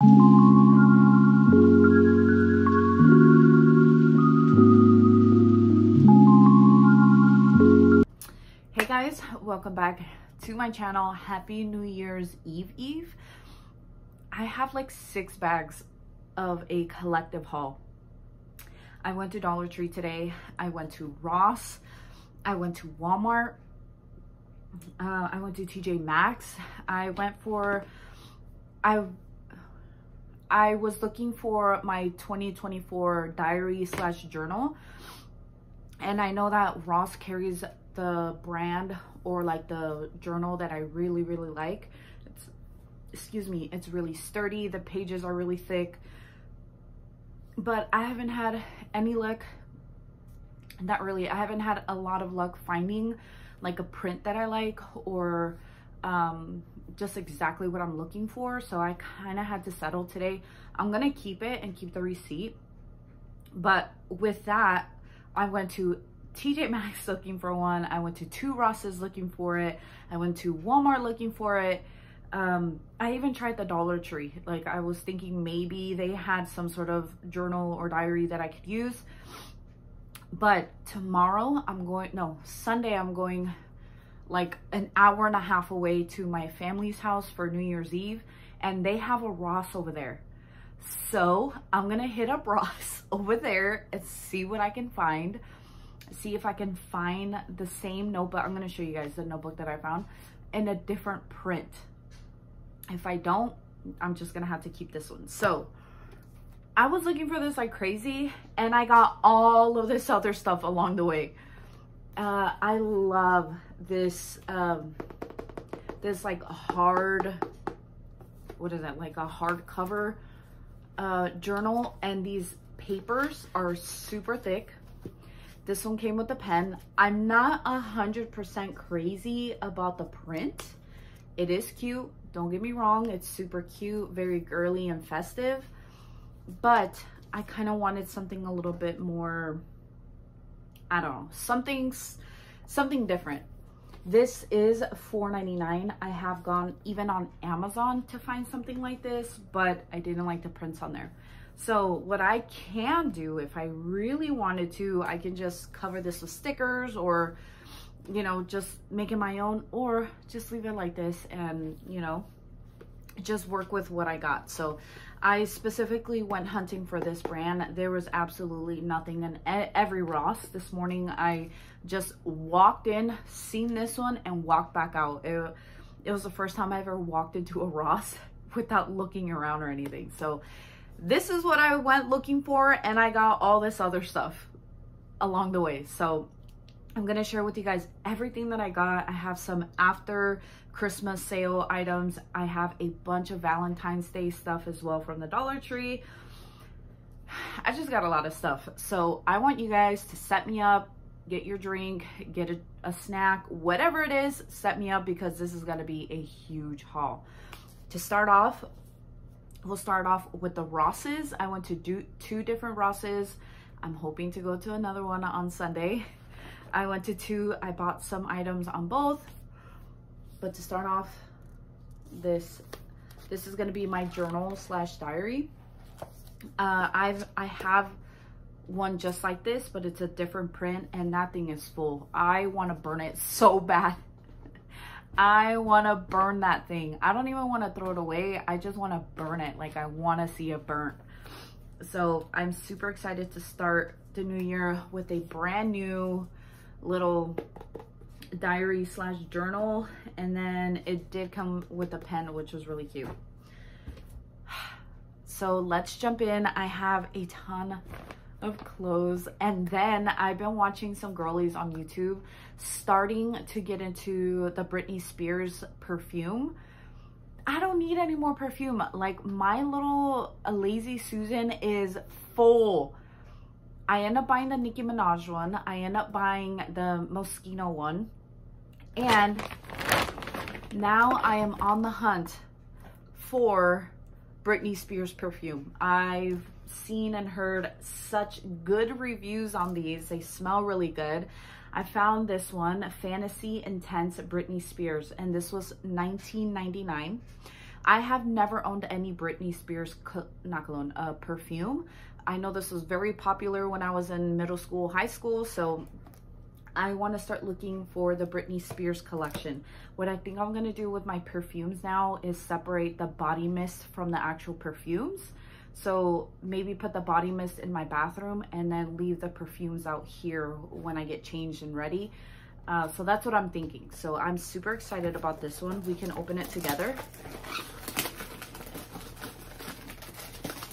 Hey guys, welcome back to my channel. Happy New Year's Eve Eve. I have like six bags of a collective haul. I went to Dollar Tree today. I went to Ross. I went to Walmart. Uh, I went to TJ Maxx. I went for, I, I was looking for my 2024 diary slash journal. And I know that Ross carries the brand or like the journal that I really, really like. It's, excuse me, it's really sturdy. The pages are really thick. But I haven't had any luck, not really, I haven't had a lot of luck finding like a print that I like or um, just exactly what I'm looking for. So I kind of had to settle today. I'm going to keep it and keep the receipt. But with that, I went to TJ Maxx looking for one. I went to two Rosses looking for it. I went to Walmart looking for it. Um, I even tried the Dollar Tree. Like I was thinking maybe they had some sort of journal or diary that I could use. But tomorrow I'm going, no, Sunday I'm going like an hour and a half away to my family's house for New Year's Eve. And they have a Ross over there. So I'm to hit up Ross over there and see what I can find see if I can find the same notebook. I'm to show you guys the notebook that I found in a different print. If I don't, I'm just to have to keep this one. So I was looking for this like crazy and I got all of this other stuff along the way. Uh, I love this, um, this like hard, what is that? Like a hardcover uh, journal and these papers are super thick this one came with a pen. I'm not a hundred percent crazy about the print. It is cute. Don't get me wrong. It's super cute, very girly and festive. But I kind of wanted something a little bit more, I don't know, something, something different. This is $4.99. I have gone even on Amazon to find something like this, but I didn't like the prints on there. So what I can do if I really wanted to, I can just cover this with stickers or, you know, just make it my own or just leave it like this and, you know, just work with what I got. So I specifically went hunting for this brand. There was absolutely nothing in every Ross. This morning I just walked in, seen this one and walked back out. It, it was the first time I ever walked into a Ross without looking around or anything. So this is what I went looking for and I got all this other stuff along the way. So I'm to share with you guys everything that I got. I have some after Christmas sale items. I have a bunch of Valentine's Day stuff as well from the Dollar Tree. I just got a lot of stuff. So I want you guys to set me up, get your drink, get a, a snack, whatever it is, set me up because this is to be a huge haul. To start off, we'll start off with the Rosses. I went to do two different Rosses. I'm hoping to go to another one on Sunday. I went to two. I bought some items on both. But to start off, this this is to be my journal slash diary. Uh, I've I have one just like this, but it's a different print, and that thing is full. I want to burn it so bad. I want to burn that thing. I don't even want to throw it away. I just want to burn it. Like I want to see it burnt. So I'm super excited to start the new year with a brand new little diary slash journal. And then it did come with a pen, which was really cute. So let's jump in. I have a ton of clothes. And then I've been watching some girlies on YouTube starting to get into the Britney Spears perfume. I don't need any more perfume. Like my little Lazy Susan is full. I end up buying the Nicki Minaj one. I end up buying the Moschino one. And now I am on the hunt for Britney Spears perfume. I've seen and heard such good reviews on these. They smell really good. I found this one, Fantasy Intense Britney Spears, and this was $19.99. I have never owned any Britney Spears, not cologne, uh, perfume. I know this was very popular when I was in middle school, high school, so I want to start looking for the Britney Spears collection. What I think I'm going to do with my perfumes now is separate the body mist from the actual perfumes. So maybe put the body mist in my bathroom and then leave the perfumes out here when I get changed and ready. Uh, so that's what I'm thinking. So I'm super excited about this one. We can open it together.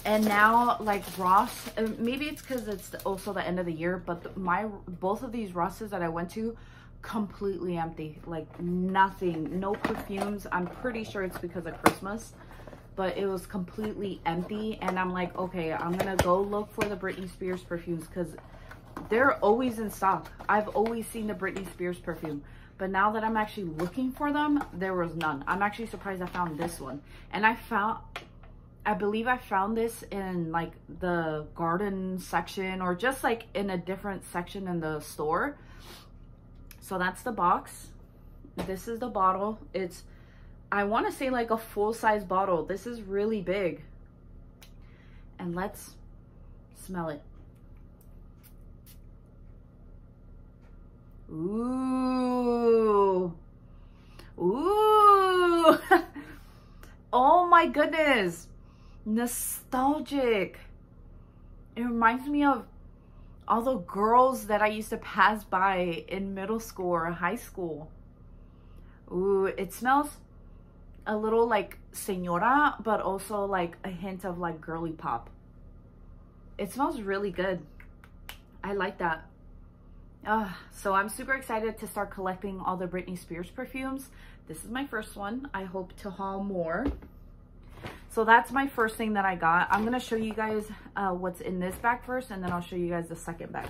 And now like Ross, uh, maybe it's because it's also the end of the year, but my both of these Rosses that I went to, completely empty. Like nothing, no perfumes. I'm pretty sure it's because of Christmas but it was completely empty. And I'm like, okay, I'm gonna go look for the Britney Spears perfumes because they're always in stock. I've always seen the Britney Spears perfume. But now that I'm actually looking for them, there was none. I'm actually surprised I found this one. And I found, I believe I found this in like the garden section or just like in a different section in the store. So that's the box. This is the bottle. It's I want to say like a full-size bottle. This is really big. And let's smell it. Ooh. Ooh. oh my goodness. Nostalgic. It reminds me of all the girls that I used to pass by in middle school or high school. Ooh, it smells a little like senora, but also like a hint of like girly pop. It smells really good. I like that. Uh, so I'm super excited to start collecting all the Britney Spears perfumes. This is my first one. I hope to haul more. So that's my first thing that I got. I'm going to show you guys uh, what's in this bag first, and then I'll show you guys the second bag.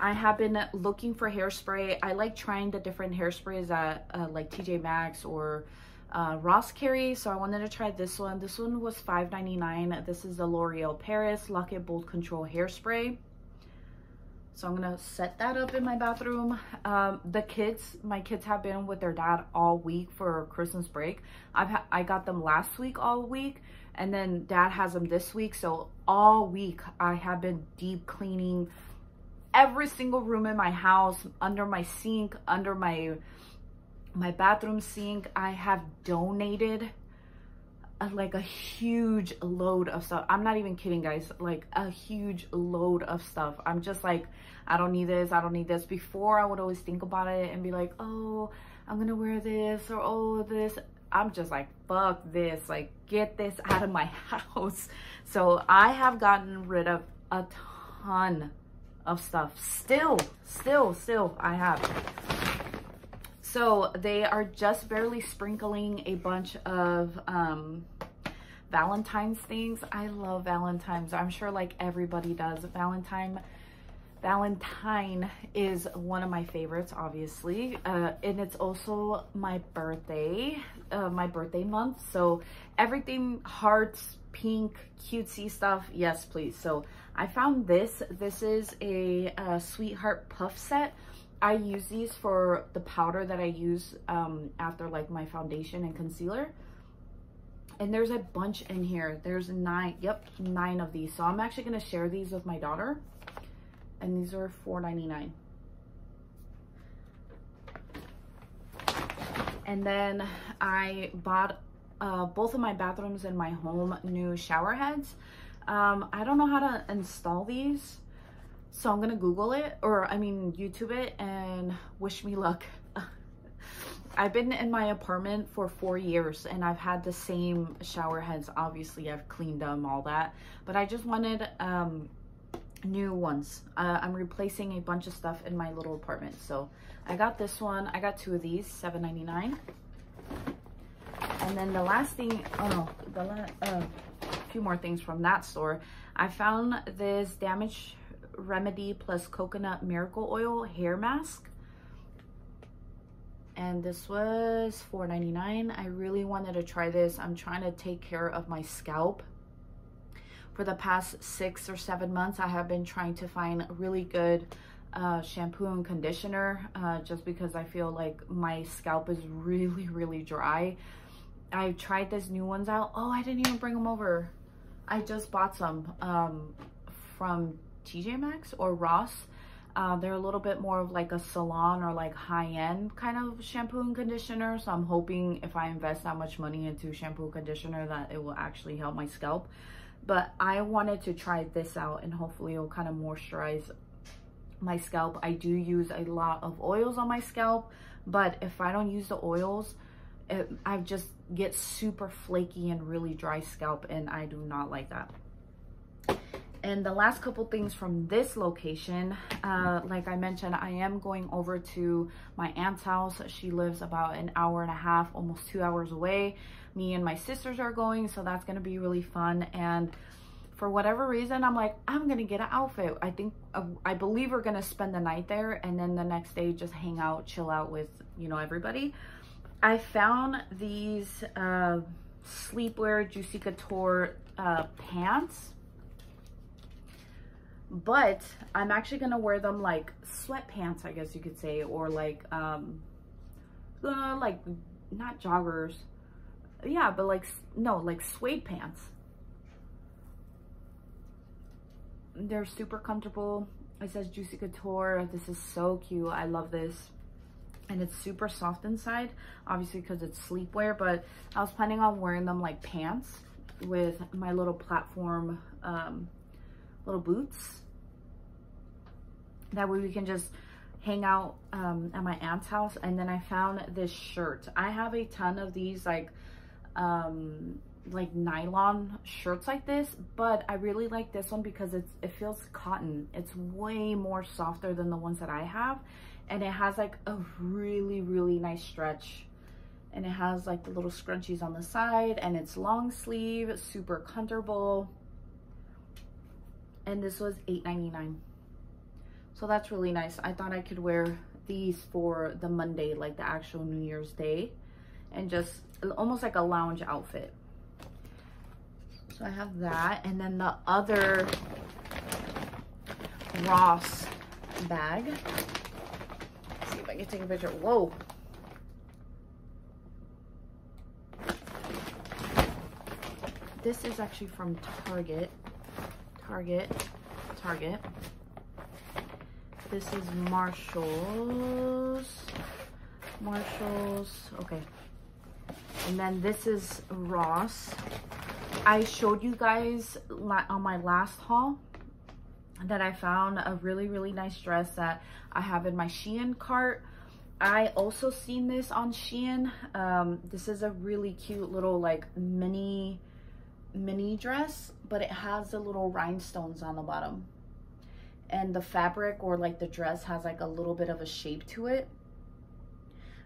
I have been looking for hairspray. I like trying the different hairsprays at uh, like TJ Maxx or uh, Ross carry. So I wanted to try this one. This one was $5.99. This is the L'Oreal Paris Lock It Bold Control Hairspray. So I'm gonna set that up in my bathroom. Um, the kids, my kids have been with their dad all week for Christmas break. I've I got them last week all week and then dad has them this week. So all week I have been deep cleaning every single room in my house, under my sink, under my my bathroom sink, I have donated a, like a huge load of stuff. I'm not even kidding, guys. Like a huge load of stuff. I'm just like, I don't need this. I don't need this. Before, I would always think about it and be like, oh, I'm going to wear this or oh, this. I'm just like, fuck this. Like, get this out of my house. So I have gotten rid of a ton of stuff. Still, still, still, I have. So they are just barely sprinkling a bunch of um, Valentine's things. I love Valentine's. I'm sure like everybody does. Valentine Valentine is one of my favorites, obviously. Uh, and it's also my birthday, uh, my birthday month. So everything hearts, pink, cutesy stuff, yes, please. So I found this. This is a, a Sweetheart Puff set. I use these for the powder that I use um, after like my foundation and concealer. And there's a bunch in here. There's nine, yep, nine of these. So I'm actually going to share these with my daughter. And these are $4.99. And then I bought uh, both of my bathrooms in my home new shower heads. Um, I don't know how to install these. So I'm gonna Google it, or I mean YouTube it, and wish me luck. I've been in my apartment for four years and I've had the same shower heads. Obviously, I've cleaned them, all that. But I just wanted um, new ones. Uh, I'm replacing a bunch of stuff in my little apartment. So I got this one. I got two of these, $7.99. And then the last thing, oh no, the last, uh, few more things from that store. I found this Damage Remedy plus Coconut Miracle Oil hair mask. And this was $4.99. I really wanted to try this. I'm trying to take care of my scalp. For the past six or seven months, I have been trying to find really good uh, shampoo and conditioner uh, just because I feel like my scalp is really, really dry. I tried these new ones out. Oh, I didn't even bring them over. I just bought some um, from TJ Maxx or Ross. Uh, they're a little bit more of like a salon or like high-end kind of shampoo and conditioner. So I'm hoping if I invest that much money into shampoo conditioner that it will actually help my scalp. But I wanted to try this out and hopefully it'll kind of moisturize my scalp. I do use a lot of oils on my scalp, but if I don't use the oils, it, I just get super flaky and really dry scalp and I do not like that. And the last couple things from this location, uh, like I mentioned, I am going over to my aunt's house. She lives about an hour and a half, almost two hours away. Me and my sisters are going, so that's gonna be really fun. And for whatever reason, I'm like, I'm gonna get an outfit. I think, uh, I believe we're gonna spend the night there and then the next day just hang out, chill out with, you know, everybody. I found these uh, sleepwear Juicy Couture uh, pants but I'm actually gonna wear them like sweatpants, I guess you could say, or like, um, uh, like not joggers. Yeah, but like, no, like suede pants. They're super comfortable. It says Juicy Couture. This is so cute. I love this. And it's super soft inside, obviously because it's sleepwear, but I was planning on wearing them like pants with my little platform um, little boots that way we can just hang out um, at my aunt's house. And then I found this shirt. I have a ton of these like, um, like nylon shirts like this, but I really like this one because it's, it feels cotton. It's way more softer than the ones that I have. And it has like a really, really nice stretch. And it has like the little scrunchies on the side and it's long sleeve, super comfortable. And this was $8.99. So that's really nice. I thought I could wear these for the Monday, like the actual New Year's Day. And just almost like a lounge outfit. So I have that. And then the other Ross bag. Let's see if I can take a picture. Whoa. This is actually from Target. Target. Target. This is Marshalls. Marshalls. Okay. And then this is Ross. I showed you guys on my last haul that I found a really, really nice dress that I have in my Shein cart. I also seen this on Shein. Um, this is a really cute little like mini, mini dress, but it has the little rhinestones on the bottom and the fabric or like the dress has like a little bit of a shape to it.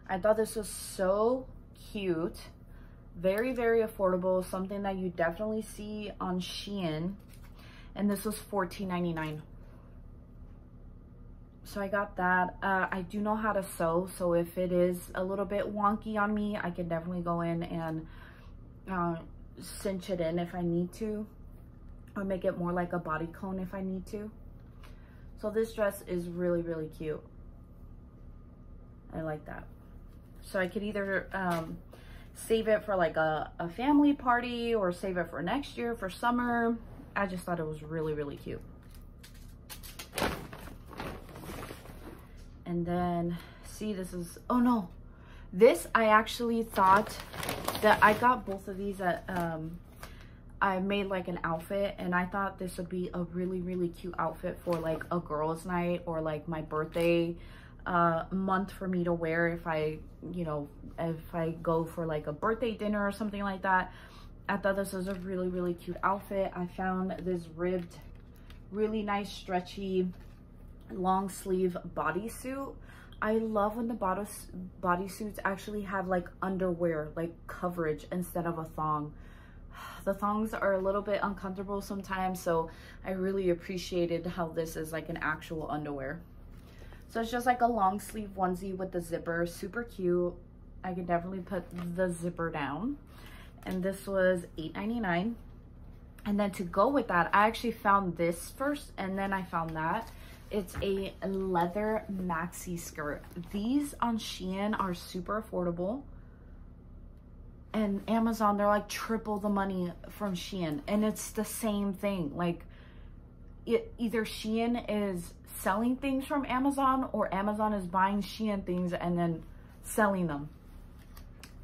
I thought this was so cute. Very, very affordable. Something that you definitely see on Shein. And this was $14.99. So I got that. Uh, I do know how to sew. So if it is a little bit wonky on me, I can definitely go in and uh, cinch it in if I need to. Or make it more like a bodycon if I need to. So this dress is really, really cute. I like that. So I could either um, save it for like a, a family party or save it for next year for summer. I just thought it was really, really cute. And then, see, this is, oh no. This, I actually thought that I got both of these at um, I made like an outfit and I thought this would be a really, really cute outfit for like a girl's night or like my birthday uh, month for me to wear if I, you know, if I go for like a birthday dinner or something like that. I thought this was a really, really cute outfit. I found this ribbed, really nice stretchy long sleeve bodysuit. I love when the body bodysuits actually have like underwear, like coverage instead of a thong. The thongs are a little bit uncomfortable sometimes so I really appreciated how this is like an actual underwear. So it's just like a long sleeve onesie with the zipper super cute. I can definitely put the zipper down. And this was $8.99 and then to go with that I actually found this first and then I found that It's a leather maxi skirt. These on Shein are super affordable. And Amazon, they're like triple the money from Shein. And it's the same thing. Like, it, either Shein is selling things from Amazon or Amazon is buying Shein things and then selling them.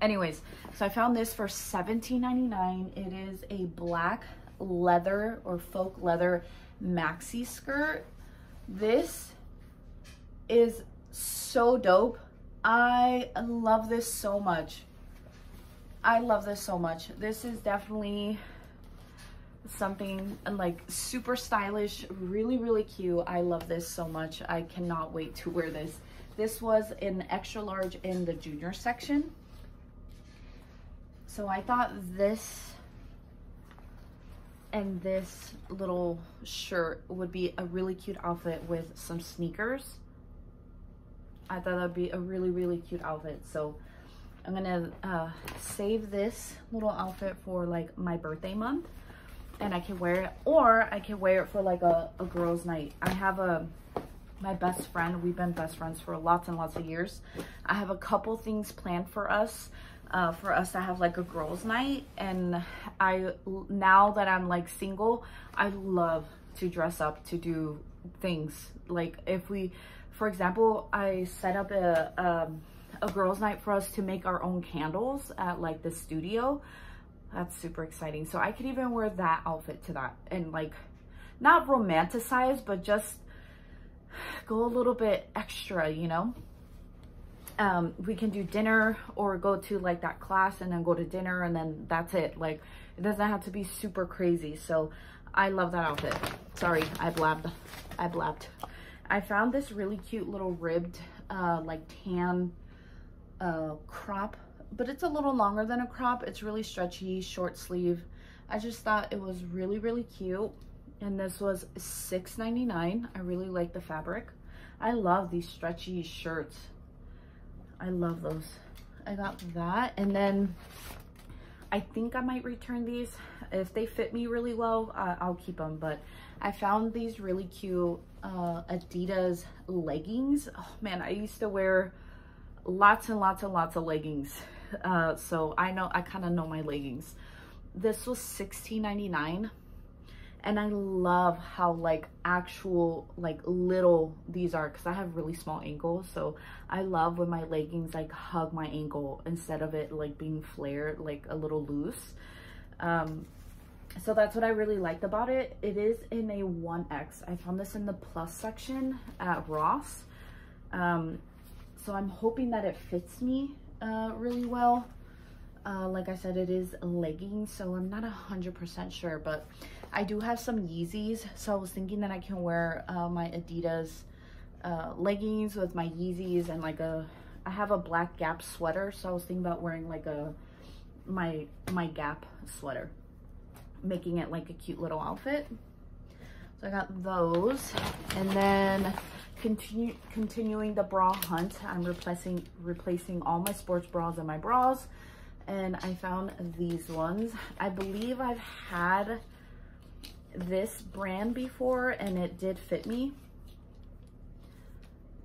Anyways, so I found this for $17.99. It is a black leather or faux leather maxi skirt. This is so dope. I love this so much. I love this so much. This is definitely something like super stylish, really, really cute. I love this so much. I cannot wait to wear this. This was an extra large in the junior section. So I thought this and this little shirt would be a really cute outfit with some sneakers. I thought that'd be a really, really cute outfit. So I'm gonna uh, save this little outfit for like my birthday month and I can wear it or I can wear it for like a, a girl's night. I have a, my best friend, we've been best friends for lots and lots of years. I have a couple things planned for us uh, for us to have like a girls night. And I now that I'm like single I love to dress up to do things. Like if we for example I set up a um, a girls night for us to make our own candles at like the studio. That's super exciting. So I could even wear that outfit to that and like not romanticize but just go a little bit extra you know um, we can do dinner or go to like that class and then go to dinner and then that's it. Like it doesn't have to be super crazy. So I love that outfit. Sorry, I blabbed. I blabbed. I found this really cute little ribbed uh, like tan uh, crop, but it's a little longer than a crop. It's really stretchy, short sleeve. I just thought it was really, really cute. And this was $6.99. I really like the fabric. I love these stretchy shirts. I love those. I got that. And then I think I might return these. If they fit me really well, uh, I'll keep them. But I found these really cute uh, Adidas leggings. Oh man, I used to wear lots and lots and lots of leggings. Uh, so I know, I kind of know my leggings. This was $16.99 and I love how like actual like little these are because I have really small ankles. So I love when my leggings like hug my ankle instead of it like being flared like a little loose. Um so that's what I really liked about it. It is in a 1x I found this in the plus section at Ross. Um so I'm hoping that it fits me uh really well uh, like I said, it is leggings, so I'm not a hundred percent sure, but I do have some Yeezys, so I was thinking that I can wear uh, my Adidas uh, leggings with my Yeezys and like a, I have a black Gap sweater, so I was thinking about wearing like a, my, my Gap sweater, making it like a cute little outfit. So I got those, and then continue continuing the bra hunt. I'm replacing replacing all my sports bras and my bras, and I found these ones. I believe I've had this brand before and it did fit me.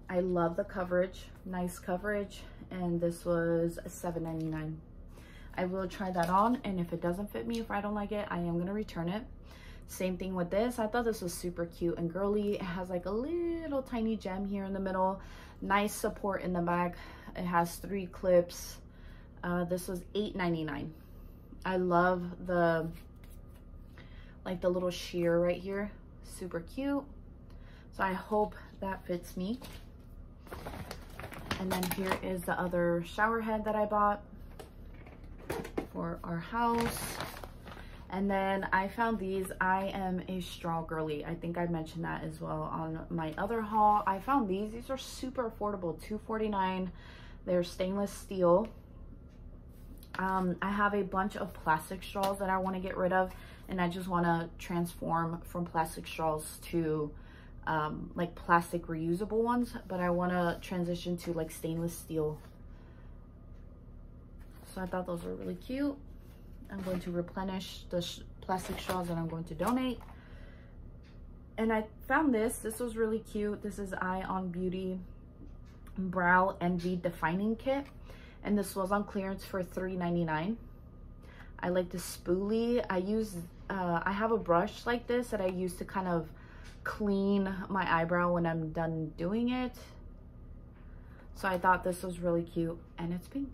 I love the coverage, nice coverage, and this was $7.99. I will try that on, and if it doesn't fit me, if I don't like it, I am gonna return it. Same thing with this. I thought this was super cute and girly. It has like a little tiny gem here in the middle. Nice support in the back. It has three clips. Uh, this was $8.99. I love the like the little sheer right here. Super cute. So I hope that fits me. And then here is the other shower head that I bought for our house. And then I found these. I am a straw girly. I think I mentioned that as well on my other haul. I found these. These are super affordable. $2.49. They're stainless steel. Um, I have a bunch of plastic straws that I want to get rid of and I just want to transform from plastic straws to um, like plastic reusable ones, but I want to transition to like stainless steel. So I thought those were really cute. I'm going to replenish the plastic straws that I'm going to donate. and I found this. This was really cute. This is Eye on Beauty Brow Envy Defining Kit. And this was on clearance for $3.99. I like the spoolie. I use, uh, I have a brush like this that I use to kind of clean my eyebrow when I'm done doing it. So I thought this was really cute and it's pink.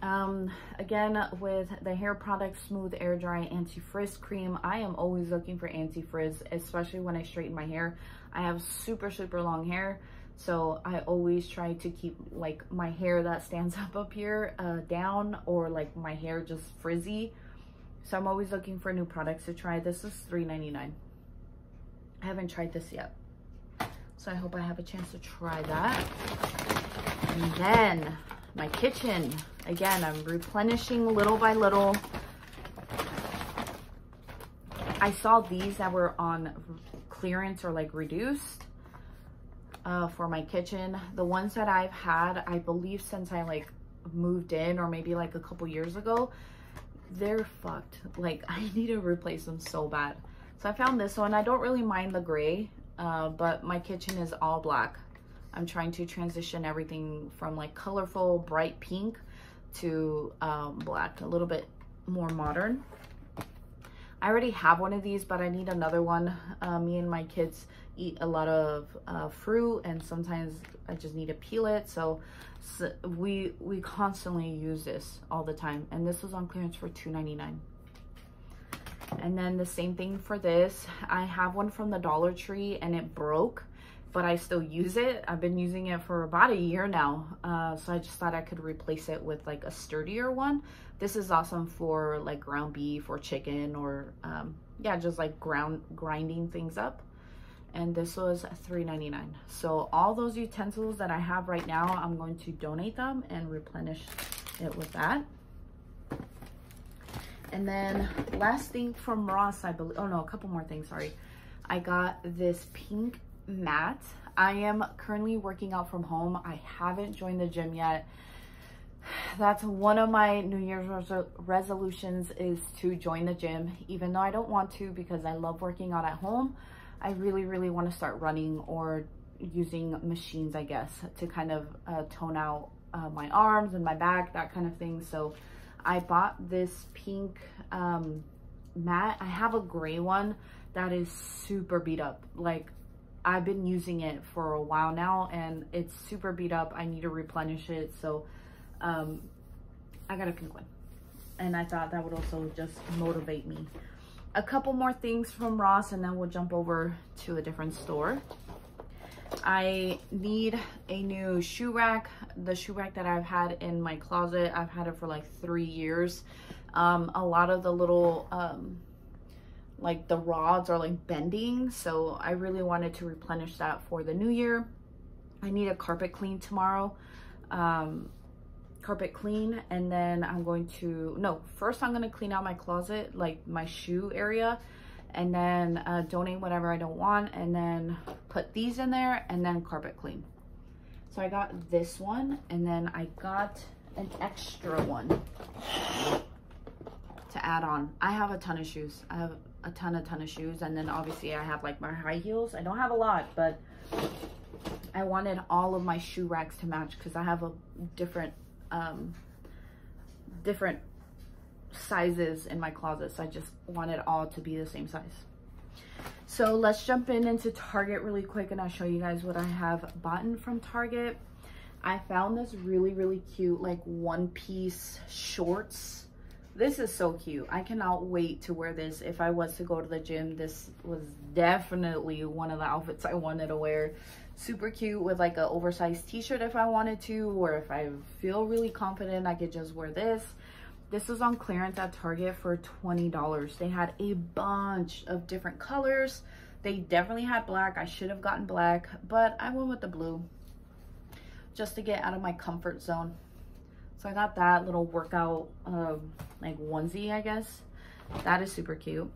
Um, again, with the hair product Smooth Air Dry Anti-Frizz Cream, I am always looking for anti-frizz, especially when I straighten my hair. I have super, super long hair, so I always try to keep like my hair that stands up up here uh, down or like my hair just frizzy. So I'm always looking for new products to try. This is $3.99. I haven't tried this yet. So I hope I have a chance to try that. And then my kitchen. Again, I'm replenishing little by little. I saw these that were on clearance or like reduced uh, for my kitchen. The ones that I've had, I believe since I like moved in or maybe like a couple years ago, they're fucked. Like I need to replace them so bad. So I found this one. I don't really mind the gray, uh, but my kitchen is all black. I'm trying to transition everything from like colorful, bright pink to um, black, a little bit more modern. I already have one of these, but I need another one. Uh, me and my kids eat a lot of uh, fruit and sometimes I just need to peel it. So, so, we we constantly use this all the time. And this was on clearance for $2.99. And then the same thing for this. I have one from the Dollar Tree and it broke but I still use it. I've been using it for about a year now. Uh, so I just thought I could replace it with like a sturdier one. This is awesome for like ground beef or chicken or um, yeah, just like ground grinding things up. And this was $3.99. So all those utensils that I have right now, I'm going to donate them and replenish it with that. And then last thing from Ross, I believe, oh no, a couple more things, sorry. I got this pink mat. I am currently working out from home. I haven't joined the gym yet. That's one of my New Year's res resolutions is to join the gym, even though I don't want to because I love working out at home. I really, really want to start running or using machines, I guess, to kind of uh, tone out uh, my arms and my back, that kind of thing. So I bought this pink um, mat. I have a gray one that is super beat up. Like I've been using it for a while now and it's super beat up. I need to replenish it. So um, I got a pink one. And I thought that would also just motivate me. A couple more things from Ross and then we'll jump over to a different store. I need a new shoe rack. The shoe rack that I've had in my closet, I've had it for like three years. Um, a lot of the little um, like the rods are like bending. So I really wanted to replenish that for the new year. I need a carpet clean tomorrow. Um, carpet clean and then I'm going to, no, first I'm going to clean out my closet, like my shoe area and then uh, donate whatever I don't want and then put these in there and then carpet clean. So I got this one and then I got an extra one to add on. I have a ton of shoes. I have a ton, a ton of shoes. And then obviously I have like my high heels. I don't have a lot, but I wanted all of my shoe racks to match because I have a different, um, different sizes in my closet. So I just want it all to be the same size. So let's jump in into Target really quick and I'll show you guys what I have bought from Target. I found this really, really cute like one piece shorts this is so cute. I cannot wait to wear this. If I was to go to the gym, this was definitely one of the outfits I wanted to wear. Super cute with like an oversized t-shirt if I wanted to, or if I feel really confident, I could just wear this. This was on clearance at Target for $20. They had a bunch of different colors. They definitely had black. I should have gotten black, but I went with the blue just to get out of my comfort zone. So I got that little workout um, like onesie, I guess. That is super cute.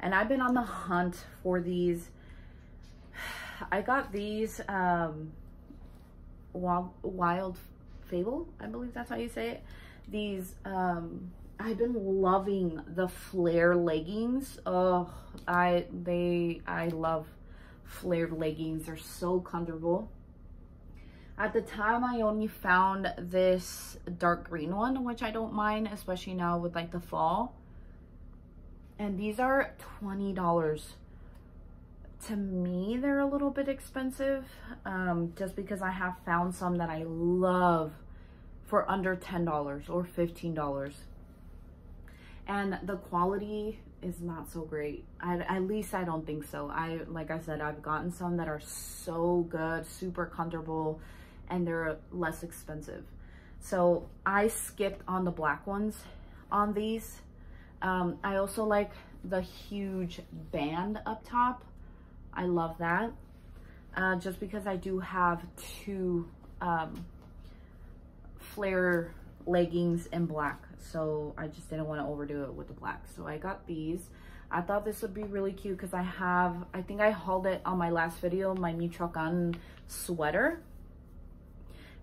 And I've been on the hunt for these. I got these um, wild, Fable, I believe that's how you say it. These, um, I've been loving the flare leggings. Oh, I, they, I love flared leggings. They're so comfortable. At the time, I only found this dark green one, which I don't mind, especially now with like the fall. And these are $20. To me, they're a little bit expensive um, just because I have found some that I love for under $10 or $15. And the quality is not so great. I, at least I don't think so. I, like I said, I've gotten some that are so good, super comfortable, and they're less expensive. So I skipped on the black ones on these. Um, I also like the huge band up top. I love that. Uh, just because I do have two um, flare leggings in black. So I just didn't want to overdo it with the black. So I got these. I thought this would be really cute because I have, I think I hauled it on my last video, my Michoacan sweater.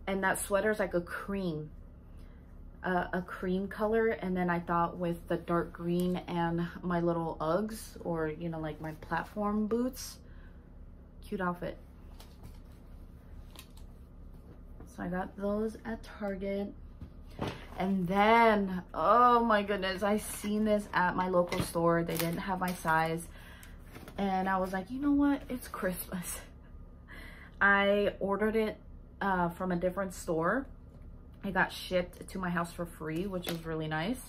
And that sweater is like a cream, a cream color. And then I thought with the dark green and my little Uggs or, you know, like my platform boots, cute outfit. So I got those at Target. And then, oh my goodness, I seen this at my local store. They didn't have my size. And I was like, you know what? It's Christmas. I ordered it uh, from a different store. It got shipped to my house for free, which was really nice.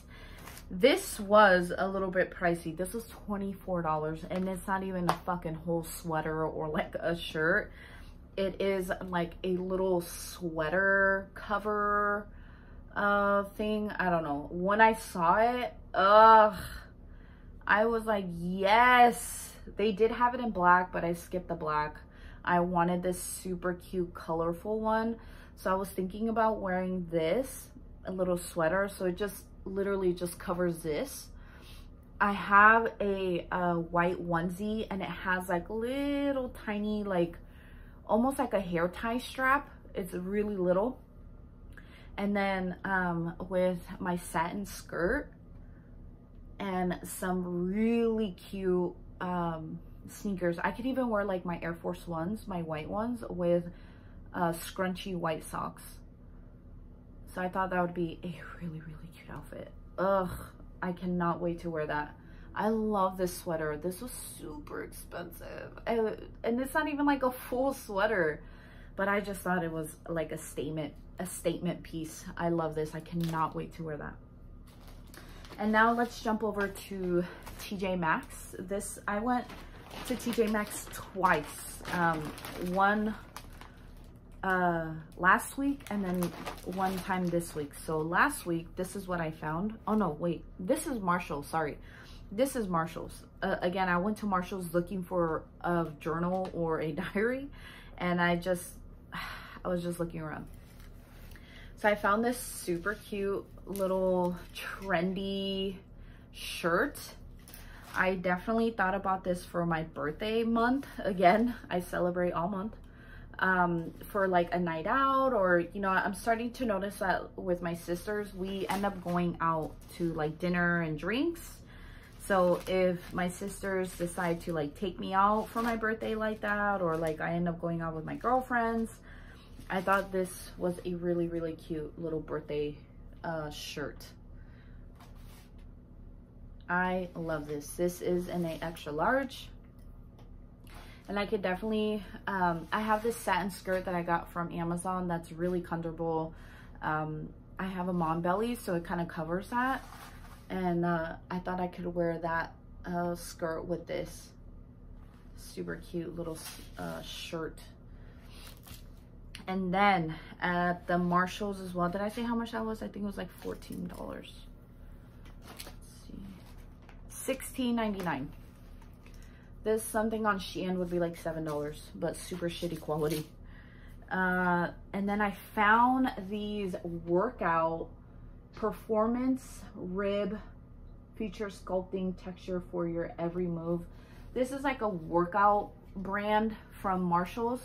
This was a little bit pricey. This was $24 and it's not even a fucking whole sweater or like a shirt. It is like a little sweater cover uh thing i don't know when i saw it ugh i was like yes they did have it in black but i skipped the black i wanted this super cute colorful one so i was thinking about wearing this a little sweater. So it just literally just covers this. I have a, a white onesie and it has like little tiny like almost like a hair tie strap. It's really little. And then um, with my satin skirt and some really cute um, sneakers. I could even wear like my Air Force Ones, my white ones with uh, scrunchy white socks. So I thought that would be a really, really cute outfit. Ugh, I cannot wait to wear that. I love this sweater. This was super expensive. And, and it's not even like a full sweater, but I just thought it was like a statement a statement piece. I love this. I cannot wait to wear that. And now let's jump over to TJ Maxx. This, I went to TJ Maxx twice. Um, one uh, last week and then one time this week. So last week, this is what I found. Oh no, wait, this is Marshall, sorry. This is Marshall's. Uh, again, I went to Marshall's looking for a journal or a diary and I just, I was just looking around. So I found this super cute little trendy shirt. I definitely thought about this for my birthday month. Again, I celebrate all month. Um, for like a night out or, you know, I'm starting to notice that with my sisters, we end up going out to like dinner and drinks. So if my sisters decide to like take me out for my birthday like that, or like I end up going out with my girlfriends, I thought this was a really, really cute little birthday uh, shirt. I love this. This is in a extra large. And I could definitely, um, I have this satin skirt that I got from Amazon that's really comfortable. Um, I have a mom belly, so it kind of covers that. And uh, I thought I could wear that uh, skirt with this super cute little uh, shirt and then at the Marshalls as well. Did I say how much that was? I think it was like $14. Let's see. $16.99. This something on Shein would be like $7, but super shitty quality. Uh, and then I found these workout performance rib feature sculpting texture for your every move. This is like a workout brand from Marshalls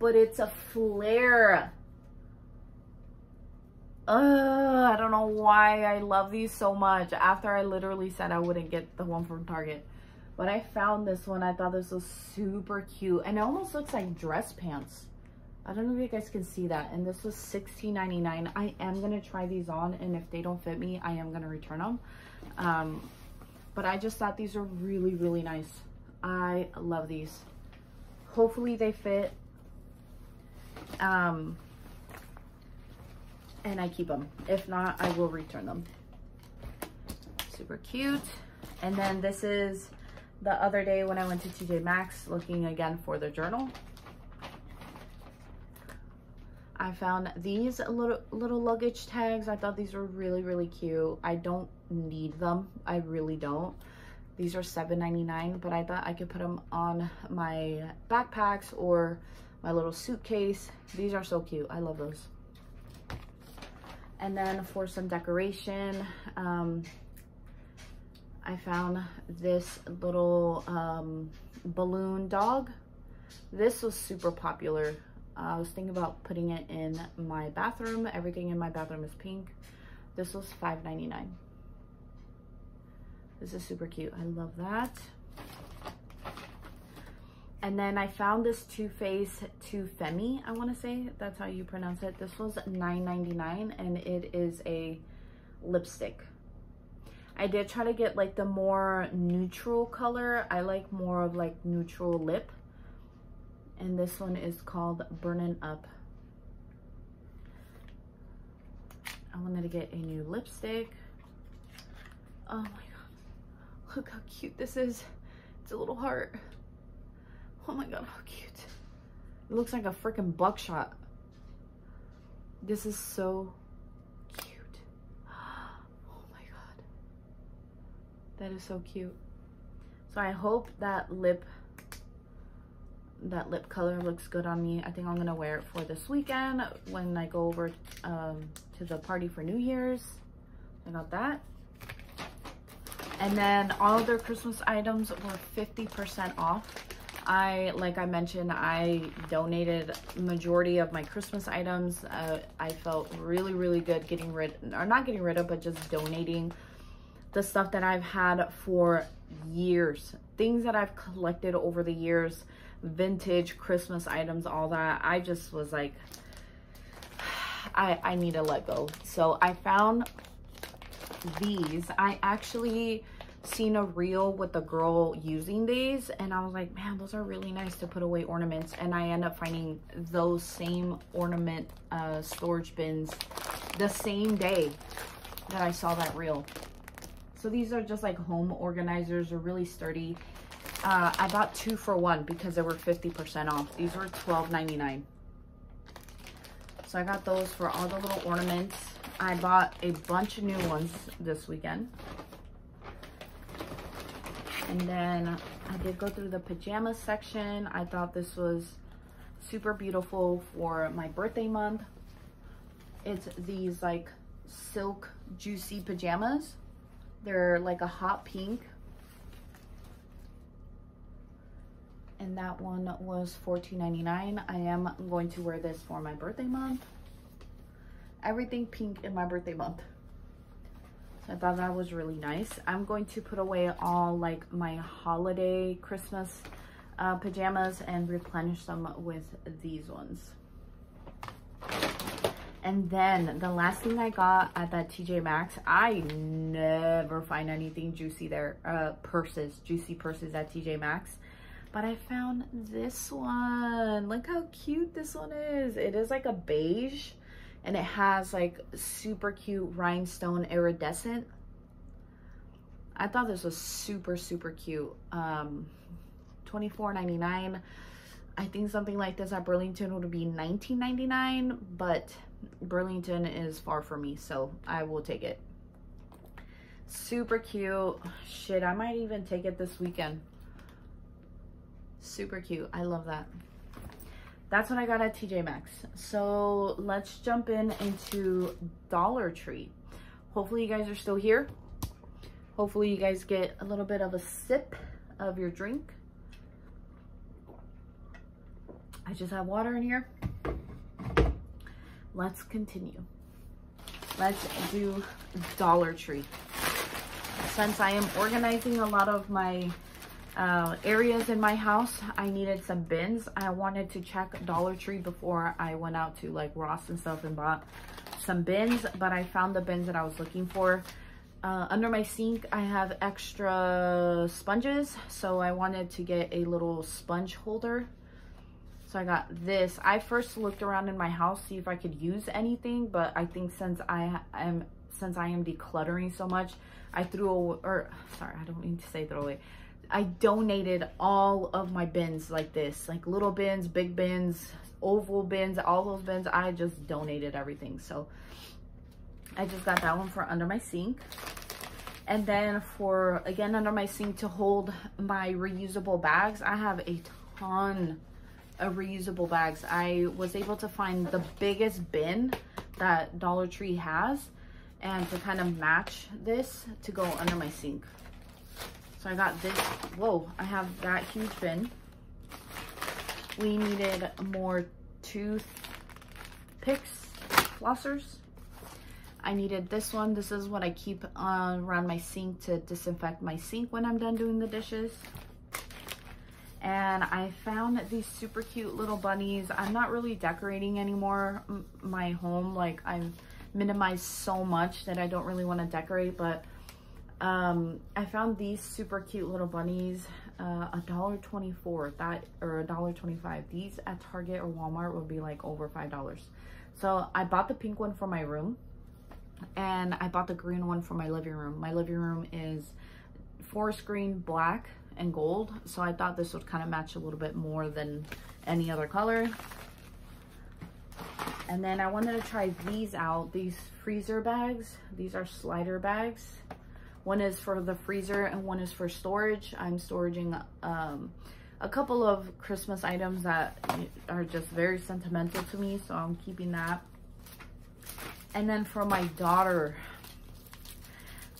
but it's a flare. Uh, I don't know why I love these so much after I literally said I wouldn't get the one from Target. But I found this one. I thought this was super cute. And it almost looks like dress pants. I don't know if you guys can see that. And this was $16.99. I am going to try these on. And if they don't fit me, I am going to return them. Um, but I just thought these are really, really nice. I love these. Hopefully they fit. Um, and I keep them. If not, I will return them. Super cute. And then this is the other day when I went to TJ Maxx looking again for the journal. I found these little little luggage tags. I thought these were really, really cute. I don't need them. I really don't. These are $7.99, but I thought I could put them on my backpacks or my little suitcase. These are so cute. I love those. And then for some decoration, um, I found this little um, balloon dog. This was super popular. I was thinking about putting it in my bathroom. Everything in my bathroom is pink. This was $5.99. This is super cute. I love that. And then I found this Too Faced Too Femme, I want to say. That's how you pronounce it. This was $9.99 and it is a lipstick. I did try to get like the more neutral color. I like more of like neutral lip. And this one is called Burning Up. I wanted to get a new lipstick. Oh my god. Look how cute this is. It's a little heart. Oh my god, how cute. It looks like a freaking buckshot. This is so cute. Oh my god. That is so cute. So I hope that lip that lip color looks good on me. I think I'm gonna wear it for this weekend when I go over um, to the party for New Year's. I got that. And then all of their Christmas items were 50% off. I, like I mentioned, I donated majority of my Christmas items. Uh, I felt really, really good getting rid, or not getting rid of, but just donating the stuff that I've had for years. Things that I've collected over the years, vintage Christmas items, all that. I just was like, I, I need to let go. So I found these. I actually seen a reel with a girl using these and I was like, man, those are really nice to put away ornaments. And I end up finding those same ornament uh, storage bins the same day that I saw that reel. So these are just like home organizers. They're really sturdy. Uh, I bought two for one because they were 50% off. These were $12.99. So I got those for all the little ornaments. I bought a bunch of new ones this weekend. And then I did go through the pajama section. I thought this was super beautiful for my birthday month. It's these like silk juicy pajamas. They're like a hot pink. And that one was $14.99. I am going to wear this for my birthday month. Everything pink in my birthday month. I thought that was really nice. I'm going to put away all like my holiday Christmas uh, pajamas and replenish them with these ones. And then the last thing I got at that TJ Maxx, I never find anything juicy there. Uh, purses, juicy purses at TJ Maxx. But I found this one. Look how cute this one is. It is like a beige and it has like super cute rhinestone iridescent. I thought this was super, super cute. Um, $24.99. I think something like this at Burlington would be $19.99, but Burlington is far from me, so I will take it. Super cute. Shit, I might even take it this weekend. Super cute. I love that that's what I got at TJ Maxx. So let's jump in into Dollar Tree. Hopefully you guys are still here. Hopefully you guys get a little bit of a sip of your drink. I just have water in here. Let's continue. let's do Dollar Tree. Since I am organizing a lot of my uh, areas in my house, I needed some bins. I wanted to check Dollar Tree before I went out to like Ross and stuff and bought some bins, but I found the bins that I was looking for. Uh, under my sink, I have extra sponges, so I wanted to get a little sponge holder. So I got this. I first looked around in my house, see if I could use anything, but I think since I am since I am decluttering so much, I threw away, or sorry, I don't mean to say throw away. I donated all of my bins like this, like little bins, big bins, oval bins, all those bins. I just donated everything. So I just got that one for under my sink. And then for, again, under my sink to hold my reusable bags, I have a ton of reusable bags. I was able to find the biggest bin that Dollar Tree has and to kind of match this to go under my sink. So I got this, whoa, I have that huge bin. We needed more tooth picks, flossers. I needed this one. This is what I keep uh, around my sink to disinfect my sink when I'm done doing the dishes. And I found these super cute little bunnies. I'm not really decorating anymore my home. Like I've minimized so much that I don't really want to decorate. But um, I found these super cute little bunnies. Uh, a dollar twenty-four that or a dollar twenty-five. These at Target or Walmart would be like over five dollars. So I bought the pink one for my room and I bought the green one for my living room. My living room is forest green, black, and gold. So I thought this would kind of match a little bit more than any other color. And then I wanted to try these out, these freezer bags. These are slider bags. One is for the freezer and one is for storage. I'm storing um, a couple of Christmas items that are just very sentimental to me. So I'm keeping that. And then for my daughter,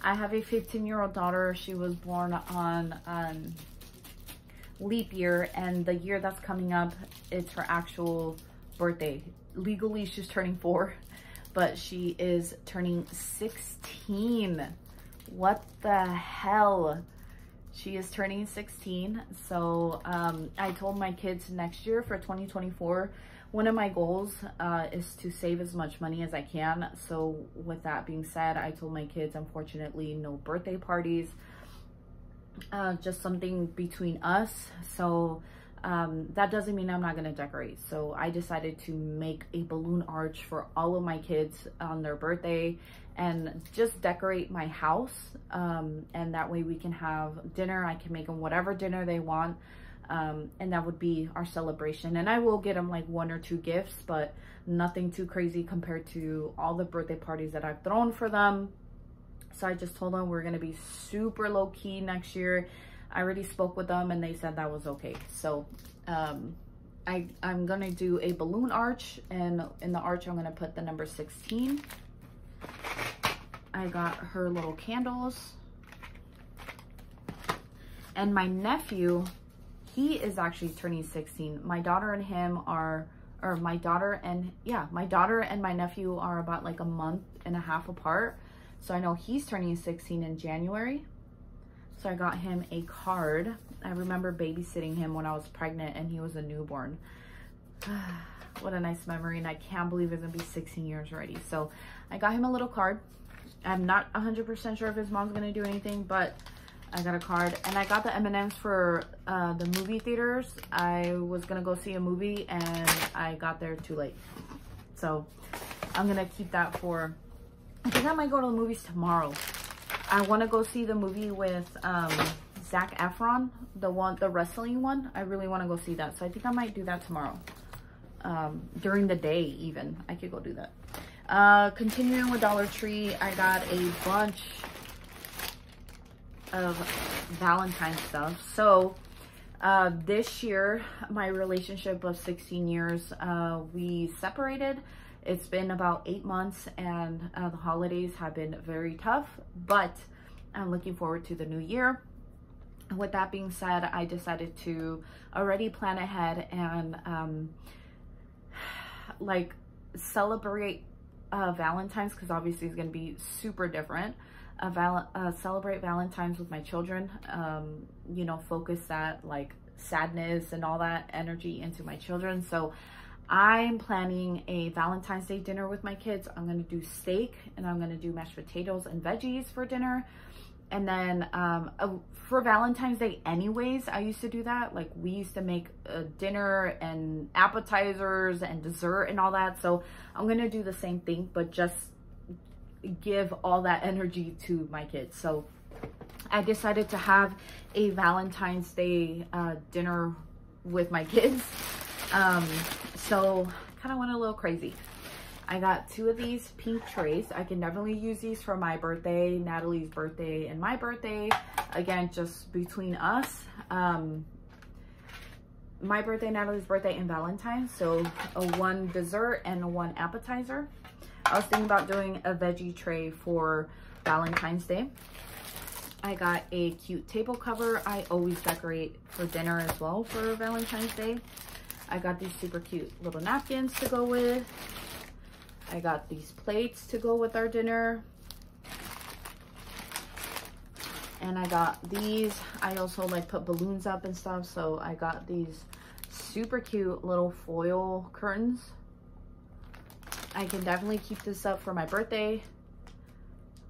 I have a 15 year old daughter. She was born on um, leap year and the year that's coming up, it's her actual birthday. Legally, she's turning four, but she is turning 16. What the hell? She is turning 16. So um, I told my kids next year for 2024, one of my goals uh, is to save as much money as I can. So with that being said, I told my kids, unfortunately, no birthday parties, uh, just something between us. So um, that doesn't mean I'm not going to decorate. So I decided to make a balloon arch for all of my kids on their birthday and just decorate my house. Um, and that way we can have dinner. I can make them whatever dinner they want. Um, and that would be our celebration. And I will get them like one or two gifts, but nothing too crazy compared to all the birthday parties that I've thrown for them. So I just told them we're going to be super low key next year. I already spoke with them and they said that was okay. So um, I, I'm going to do a balloon arch and in the arch I'm going to put the number 16. I got her little candles. And my nephew he is actually turning 16. My daughter and him are, or my daughter and, yeah, my daughter and my nephew are about like a month and a half apart. So I know he's turning 16 in January. So I got him a card. I remember babysitting him when I was pregnant and he was a newborn. what a nice memory. And I can't believe it's gonna be 16 years already. So I got him a little card. I'm not 100% sure if his mom's gonna do anything, but I got a card and I got the M&Ms for uh, the movie theaters. I was gonna go see a movie and I got there too late. So I'm gonna keep that for, I think I might go to the movies tomorrow. I wanna go see the movie with um, Zac Efron, the one, the wrestling one. I really wanna go see that. So I think I might do that tomorrow. Um, during the day even, I could go do that. Uh, continuing with Dollar Tree, I got a bunch of Valentine stuff. So uh, this year, my relationship of 16 years, uh, we separated. It's been about eight months and uh, the holidays have been very tough, but I'm looking forward to the new year. With that being said, I decided to already plan ahead and um, like celebrate uh, Valentine's because obviously it's going to be super different. Val uh, celebrate Valentine's with my children. Um, you know, focus that like sadness and all that energy into my children. So I'm planning a Valentine's Day dinner with my kids. I'm going to do steak and I'm going to do mashed potatoes and veggies for dinner. And then um, uh, for Valentine's Day anyways, I used to do that. Like we used to make a dinner and appetizers and dessert and all that. So I'm going to do the same thing, but just give all that energy to my kids. So I decided to have a Valentine's Day uh, dinner with my kids. Um, so kind of went a little crazy. I got two of these pink trays. I can definitely use these for my birthday, Natalie's birthday, and my birthday. Again, just between us. Um, my birthday, Natalie's birthday, and Valentine's. So a one dessert and a one appetizer. I was thinking about doing a veggie tray for Valentine's Day. I got a cute table cover. I always decorate for dinner as well for Valentine's Day. I got these super cute little napkins to go with. I got these plates to go with our dinner. And I got these. I also like put balloons up and stuff. So I got these super cute little foil curtains. I can definitely keep this up for my birthday,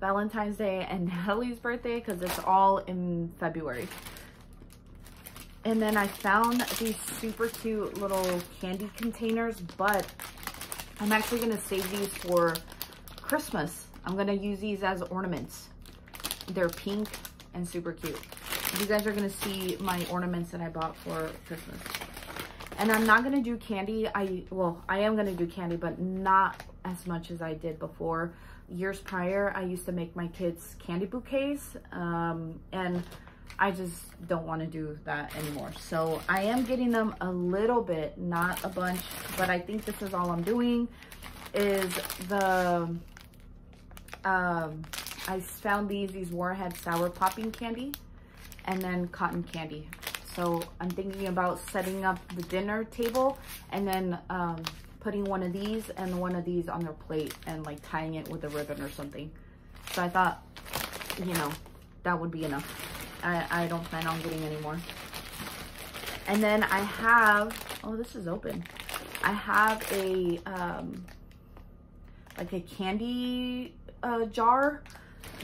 Valentine's Day, and Natalie's birthday because it's all in February. And then I found these super cute little candy containers, but I'm actually going to save these for Christmas. I'm going to use these as ornaments. They're pink and super cute. You guys are going to see my ornaments that I bought for Christmas. And I'm not going to do candy. I Well, I am going to do candy, but not as much as I did before. Years prior, I used to make my kids candy bouquets. Um, and I just don't want to do that anymore. So I am getting them a little bit, not a bunch, but I think this is all I'm doing is the, um, I found these, these Warhead Sour Popping Candy and then cotton candy. So I'm thinking about setting up the dinner table and then um, putting one of these and one of these on their plate and like tying it with a ribbon or something. So I thought, you know, that would be enough. I, I don't plan on getting any more. And then I have, oh, this is open. I have a, um, like a candy uh, jar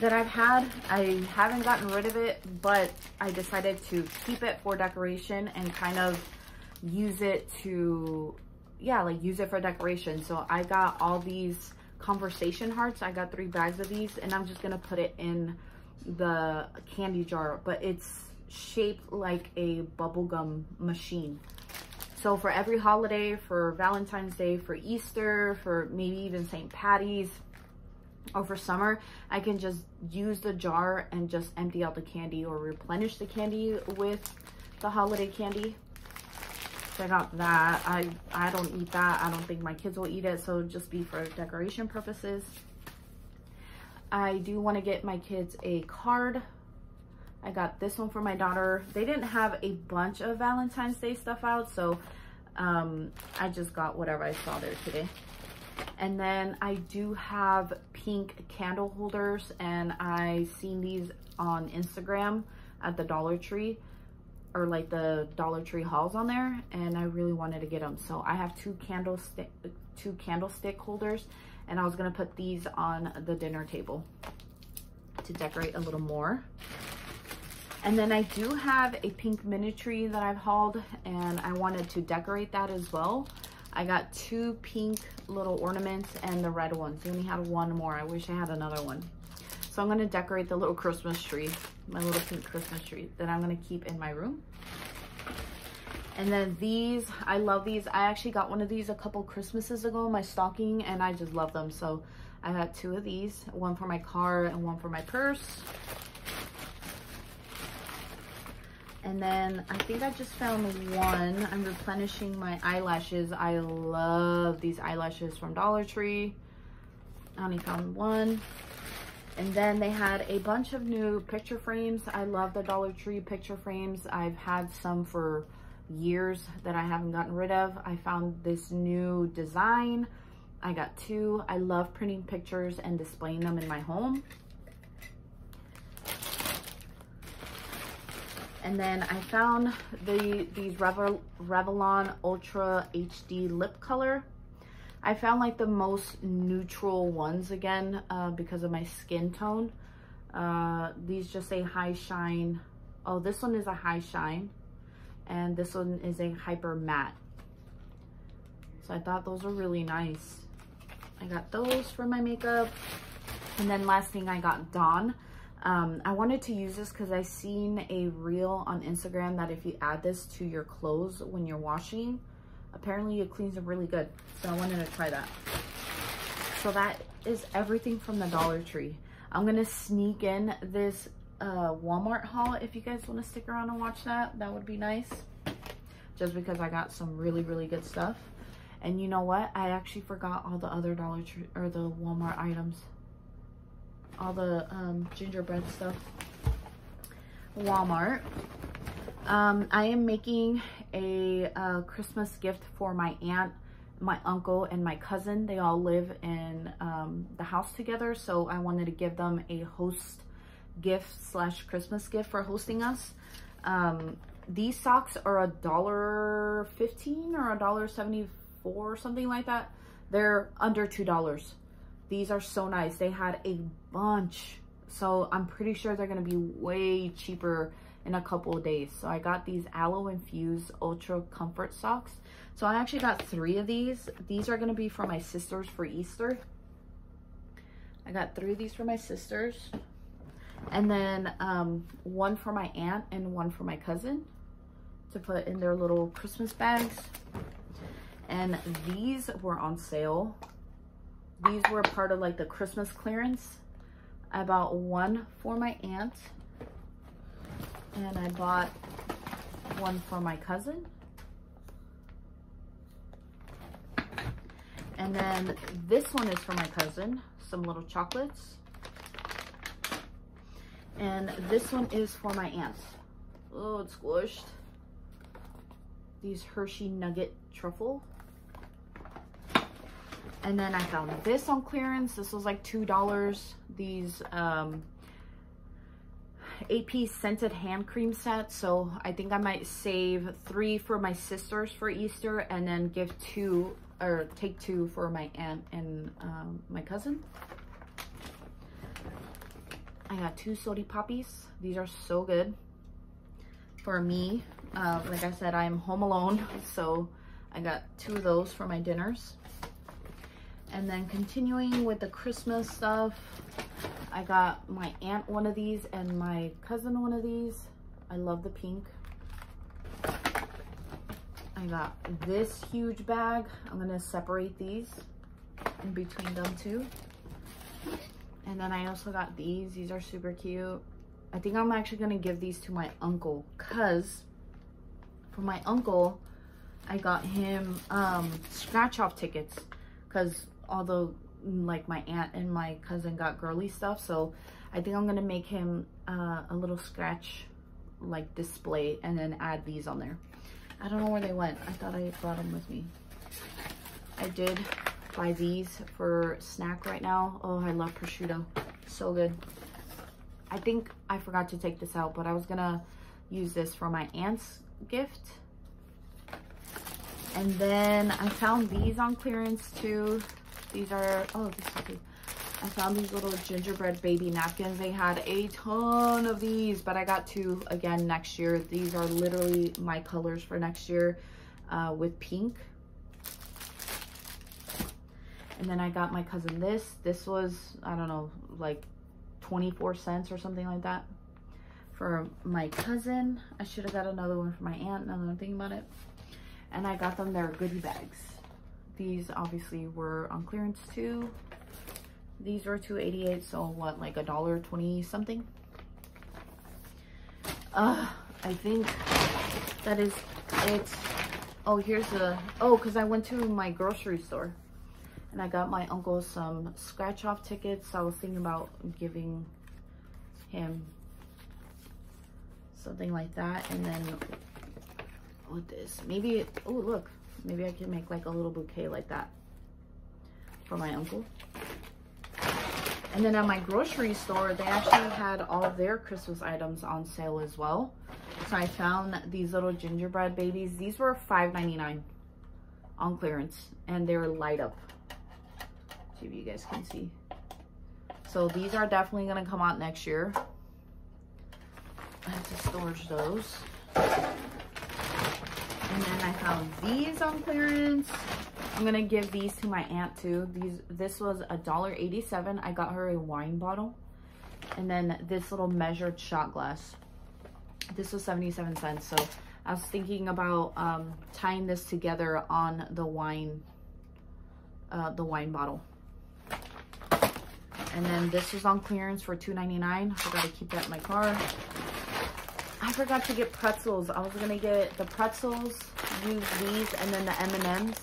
that I've had. I haven't gotten rid of it, but I decided to keep it for decoration and kind of use it to, yeah, like use it for decoration. So I got all these conversation hearts. I got three bags of these and I'm just going to put it in the candy jar, but it's shaped like a bubblegum machine. So for every holiday, for Valentine's Day, for Easter, for maybe even St. Patty's, for summer, I can just use the jar and just empty out the candy or replenish the candy with the holiday candy. So I got that. I, I don't eat that. I don't think my kids will eat it. So just be for decoration purposes. I do want to get my kids a card. I got this one for my daughter. They didn't have a bunch of Valentine's Day stuff out, so um, I just got whatever I saw there today. And then I do have pink candle holders, and I seen these on Instagram at the Dollar Tree, or like the Dollar Tree hauls on there, and I really wanted to get them. So I have two candlestick, two candlestick holders, and I was gonna put these on the dinner table to decorate a little more. And then I do have a pink mini tree that I've hauled and I wanted to decorate that as well. I got two pink little ornaments and the red ones. I only had one more. I wish I had another one. So I'm gonna decorate the little Christmas tree, my little pink Christmas tree that I'm gonna keep in my room. And then these, I love these. I actually got one of these a couple Christmases ago in my stocking and I just love them. So I got two of these, one for my car and one for my purse. And then I think I just found one. I'm replenishing my eyelashes. I love these eyelashes from Dollar Tree. I only found one. And then they had a bunch of new picture frames. I love the Dollar Tree picture frames. I've had some for years that I haven't gotten rid of. I found this new design. I got two. I love printing pictures and displaying them in my home. And then I found the these Revel, Revlon Ultra HD lip color. I found like the most neutral ones again uh, because of my skin tone. Uh, these just say high shine. Oh, this one is a high shine. And this one is a hyper matte. So I thought those were really nice. I got those for my makeup. And then last thing I got Dawn. Um, I wanted to use this because I seen a reel on Instagram that if you add this to your clothes when you're washing, apparently it cleans them really good. So I wanted to try that. So that is everything from the Dollar Tree. I'm going to sneak in this uh, Walmart haul if you guys want to stick around and watch that. That would be nice. Just because I got some really, really good stuff. And you know what? I actually forgot all the other Dollar Tree or the Walmart items. All the um, gingerbread stuff. Walmart. Um, I am making a uh, Christmas gift for my aunt, my uncle, and my cousin. They all live in um, the house together, so I wanted to give them a host gift slash Christmas gift for hosting us. Um, these socks are a dollar fifteen or a dollar seventy four something like that. They're under two dollars. These are so nice. They had a bunch, so I'm pretty sure they're gonna be way cheaper in a couple of days. So I got these aloe infused ultra comfort socks. So I actually got three of these. These are gonna be for my sisters for Easter. I got three of these for my sisters. And then um, one for my aunt and one for my cousin to put in their little Christmas bags. And these were on sale. These were part of like the Christmas clearance. I bought one for my aunt and I bought one for my cousin. And then this one is for my cousin, some little chocolates. And this one is for my aunt. Oh, it's squished. These Hershey Nugget Truffle. And then I found this on clearance. This was like $2. These um, eight piece scented hand cream set. So I think I might save three for my sisters for Easter and then give two or take two for my aunt and um, my cousin. I got two Sody Poppies. These are so good for me. Uh, like I said, I'm home alone. So I got two of those for my dinners. And then continuing with the Christmas stuff, I got my aunt one of these and my cousin one of these. I love the pink. I got this huge bag. I'm gonna separate these in between them two. And then I also got these. These are super cute. I think I'm actually gonna give these to my uncle cause for my uncle, I got him um, scratch off tickets because although like my aunt and my cousin got girly stuff so I think I'm gonna make him uh, a little scratch like display and then add these on there. I don't know where they went. I thought I brought them with me. I did buy these for snack right now. Oh I love prosciutto. So good. I think I forgot to take this out but I was gonna use this for my aunt's gift. And then I found these on clearance too these are, oh, this is cute. I found these little gingerbread baby napkins. They had a ton of these, but I got two again next year. These are literally my colors for next year uh, with pink. And then I got my cousin this. This was, I don't know, like 24 cents or something like that. For my cousin, I should have got another one for my aunt now that I'm thinking about it. And I got them their goodie bags. These obviously were on clearance too. These were 288 so what, like a dollar 20 something? Uh, I think that is it. Oh, here's a, oh, because I went to my grocery store and I got my uncle some scratch off tickets. I was thinking about giving him something like that. And then with this, maybe, oh, look, Maybe I can make like a little bouquet like that. for my uncle. And then at my grocery store, they actually had all their Christmas items on sale as well. So I found these little gingerbread babies. These were $5.99 on clearance and they were light up. See if you guys can see. So these are definitely gonna come out next year. I have to storage those. These on clearance. I'm gonna give these to my aunt too. These this was a dollar eighty-seven. I got her a wine bottle. And then this little measured shot glass. This was 77 cents. So I was thinking about um, tying this together on the wine, uh, the wine bottle. And then this was on clearance for $2.99. I forgot to keep that in my car. I forgot to get pretzels. I was gonna get the pretzels, use these, and then the M&Ms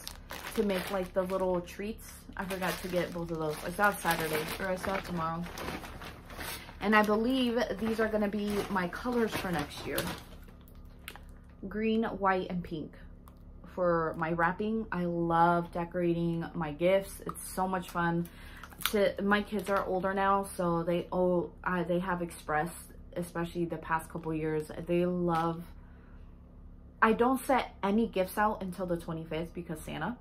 to make like the little treats. I forgot to get both of those. I saw Saturday, or I saw tomorrow. And I believe these are gonna be my colors for next year. Green, white, and pink for my wrapping. I love decorating my gifts. It's so much fun to my kids are older now so they oh uh, they have expressed especially the past couple years they love i don't set any gifts out until the 25th because santa.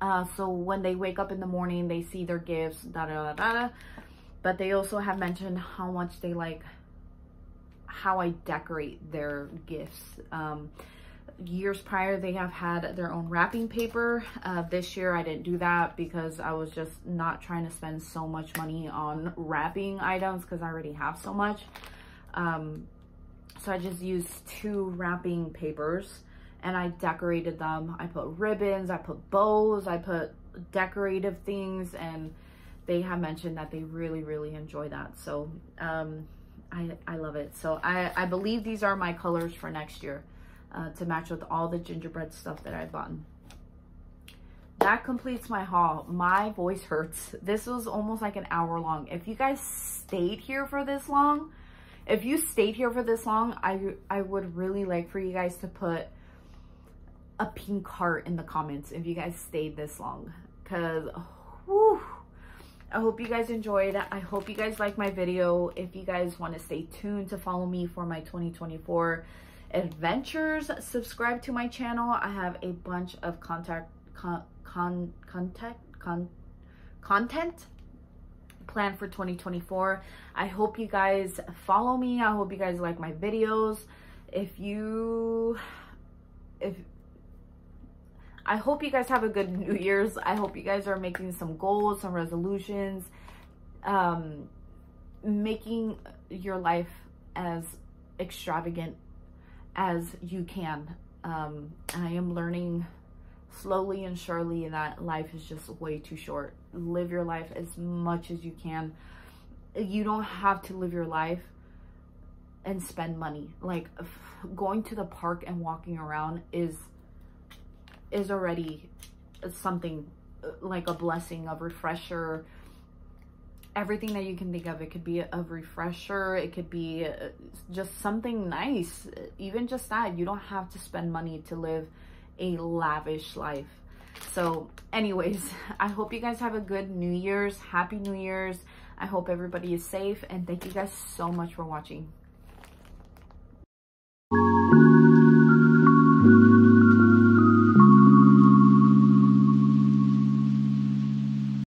Uh, so when they wake up in the morning they see their gifts da da da da but they also have mentioned how much they like how i decorate their gifts. Um, years prior they have had their own wrapping paper. Uh, this year i didn't do that because i was just not trying to spend so much money on wrapping items because i already have so much. Um, so i just used two wrapping papers and i decorated them i put ribbons i put bows i put decorative things and they have mentioned that they really really enjoy that so um, I, I love it so I, I believe these are my colors for next year uh, to match with all the gingerbread stuff that I've bought. That completes my haul. My voice hurts. This was almost like an hour long. If you guys stayed here for this long, if you stayed here for this long, I, I would really like for you guys to put a pink heart in the comments if you guys stayed this long. Because, whew, I hope you guys enjoyed. I hope you guys like my video. If you guys want to stay tuned to follow me for my 2024 adventures subscribe to my channel i have a bunch of contact con, con contact con, content planned for 2024 i hope you guys follow me i hope you guys like my videos if you if I hope you guys have a good New Year's. I hope you guys are making some goals, some resolutions, um, making your life as extravagant as you can. Um, I am learning slowly and surely that life is just way too short. Live your life as much as you can. You don't have to live your life and spend money. Like going to the park and walking around is is already something like a blessing, a refresher, everything that you can think of. It could be a refresher. It could be uh, just something nice. Even just that. You don't have to spend money to live a lavish life. So anyways, I hope you guys have a good New Year's. Happy New Year's. I hope everybody is safe. And thank you guys so much for watching.